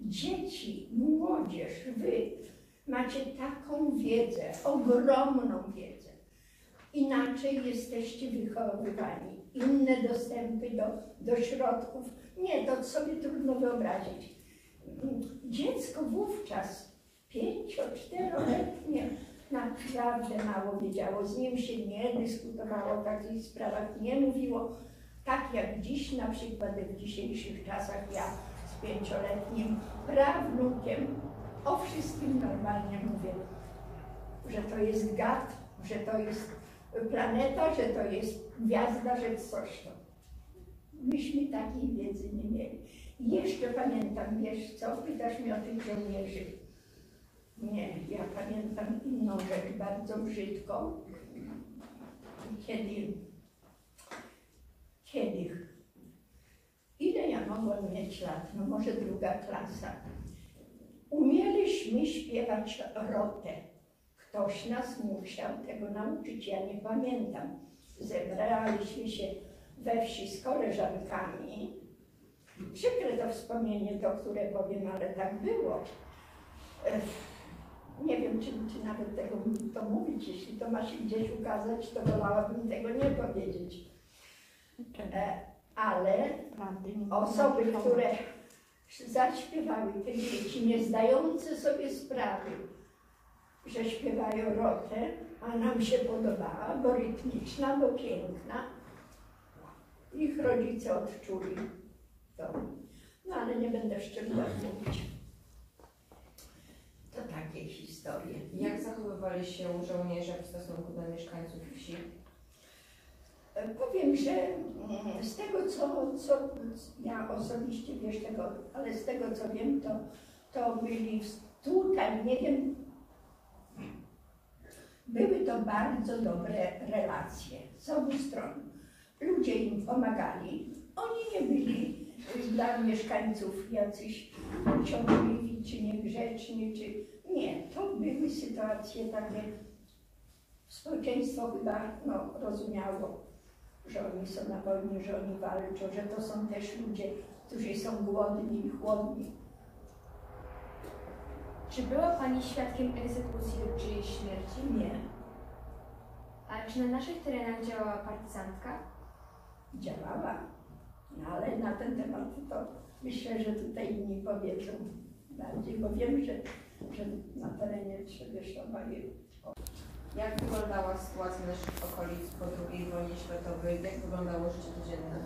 dzieci, młodzież, wy macie taką wiedzę, ogromną wiedzę. Inaczej jesteście wychowywani, inne dostępy do, do środków. Nie, to sobie trudno wyobrazić. Dziecko wówczas, pięcio, czteroletnie, naprawdę mało wiedziało. Z nim się nie dyskutowało o takich sprawach, nie mówiło. Tak jak dziś, na przykład w dzisiejszych czasach, ja z pięcioletnim prawnukiem o wszystkim normalnie mówię, że to jest gad, że to jest planeta, że to jest gwiazda, że coś to. Myśmy takiej wiedzy nie mieli. Jeszcze pamiętam, wiesz co, pytasz mnie o tych żołnierzy. Nie, ja pamiętam inną rzecz bardzo brzydką. Kiedy, mieć lat? No może druga klasa. Umieliśmy śpiewać rotę. Ktoś nas musiał tego nauczyć, ja nie pamiętam. Zebraliśmy się we wsi z koleżankami. Przykre to wspomnienie, to które powiem, ale tak było. Nie wiem, czy, czy nawet tego to mówić. Jeśli to ma się gdzieś ukazać, to wolałabym tego nie powiedzieć. E, ale osoby, które zaśpiewały te dzieci, nie zdające sobie sprawy, że śpiewają rotę, a nam się podobała, bo rytmiczna, bo piękna. Ich rodzice odczuli to. No ale nie będę szczegółach mówić. To takie historie. Jak zachowywali się żołnierze w stosunku do mieszkańców wsi? E, Powiem, że z tego, co, co ja osobiście wiesz tego, ale z tego co wiem, to, to byli tutaj, nie wiem, były to bardzo dobre relacje z obu stron. Ludzie im pomagali, oni nie byli dla mieszkańców jacyś ciągliwi, czy niegrzeczni, czy nie. To były sytuacje takie, społeczeństwo chyba no, rozumiało, że oni są na wojnie, że oni walczą, że to są też ludzie, którzy są głodni i chłodni. Czy była Pani świadkiem egzekucji lub czyjejś śmierci? Nie, A czy na naszych terenach działała partyzantka? działała, no, ale na ten temat to myślę, że tutaj inni powiedzą bardziej, bo wiem, że, że na terenie Trzebieszowa jest Jak wyglądała sytuacja naszych okolic po II wojnie światowej? Jak wyglądało życie codzienne?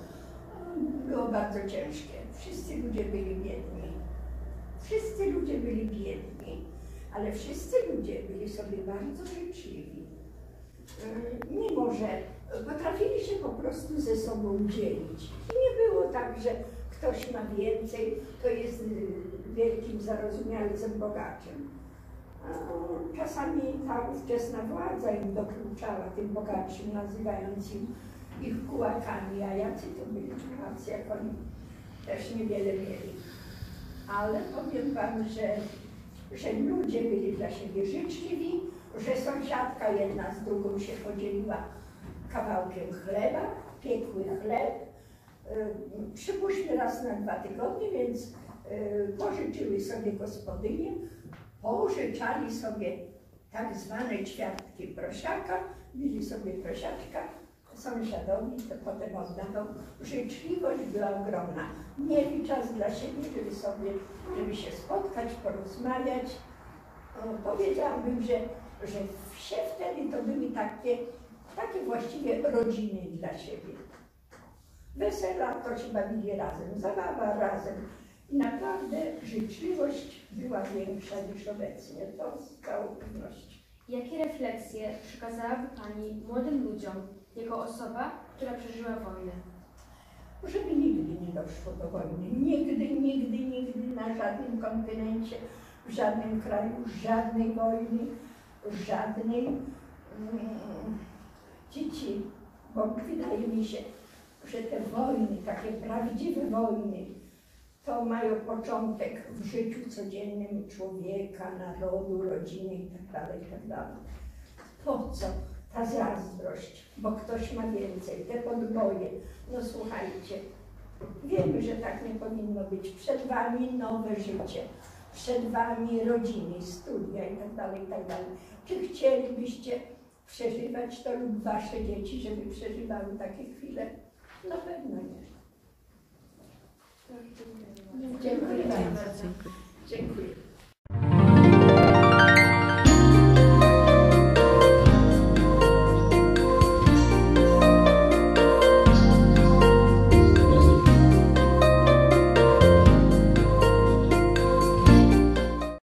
Było bardzo ciężkie. Wszyscy ludzie byli biedni. Wszyscy ludzie byli biedni, ale wszyscy ludzie byli sobie bardzo życzliwi. Yy, Mimo, że potrafili się po prostu ze sobą dzielić. I nie było tak, że ktoś ma więcej, to jest yy, wielkim zarozumialcem bogaczem. Czasami ta ówczesna władza im dokluczała tym bogatszym, nazywając im ich kułakami, a jacy to byli kułacy, jak oni też niewiele mieli. Ale powiem Wam, że, że ludzie byli dla siebie życzliwi, że sąsiadka jedna z drugą się podzieliła kawałkiem chleba, piekły chleb. Przypuśćmy raz na dwa tygodnie, więc y, pożyczyły sobie gospodynie, pożyczali sobie tak zwane ćwiartki prosiaka, mieli sobie prosiaczka, sąsiadowi to potem oddawał. Życzliwość była ogromna. Mieli czas dla siebie, żeby sobie, żeby się spotkać, porozmawiać. O, powiedziałabym, że, że wsie wtedy to były takie, takie właściwie rodziny dla siebie. Wesela to się bawili razem, zabawa razem. I naprawdę życzliwość była większa niż obecnie, to z całą pewnością. Jakie refleksje przekazałaby Pani młodym ludziom jako osoba, która przeżyła wojnę? żeby nigdy nie doszło do wojny. Nigdy, nigdy, nigdy na żadnym kontynencie, w żadnym kraju, żadnej wojny, żadnej mm, dzieci. Bo wydaje mi się, że te wojny, takie prawdziwe wojny, to mają początek w życiu codziennym człowieka, narodu, rodziny itd. itd. Po co ta zazdrość, bo ktoś ma więcej, te podboje. No słuchajcie, Wiemy, że tak nie powinno być. Przed Wami nowe życie, przed Wami rodziny, studia i tak dalej, i tak dalej. Czy chcielibyście przeżywać to lub Wasze dzieci, żeby przeżywały takie chwile? Na pewno